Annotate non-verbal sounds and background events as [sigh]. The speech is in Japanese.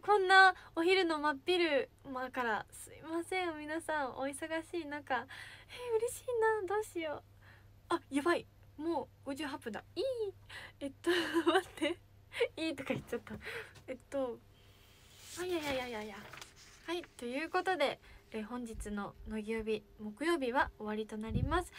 こんなお昼の真っ昼間からすいません。皆さんお忙しい中。え嬉しいな。どうしよう。あやばい。もう58分だ。いい。えっと [laughs] 待って。いいとか言っちゃった。えっとあいやいやいやいやいや。はい。ということでえ本日の乃木曜日木曜日は終わりとなります。